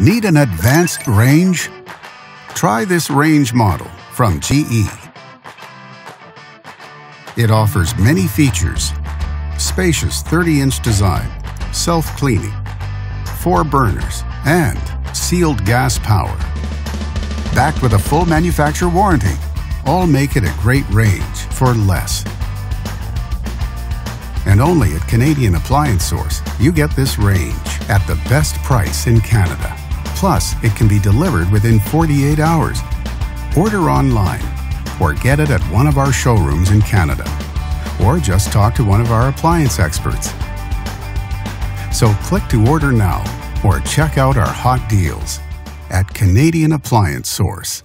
Need an advanced range? Try this range model from GE. It offers many features. Spacious 30-inch design, self-cleaning, four burners, and sealed gas power. Backed with a full manufacturer warranty, all make it a great range for less. And only at Canadian Appliance Source, you get this range at the best price in Canada. Plus, it can be delivered within 48 hours. Order online or get it at one of our showrooms in Canada. Or just talk to one of our appliance experts. So click to order now or check out our hot deals at Canadian Appliance Source.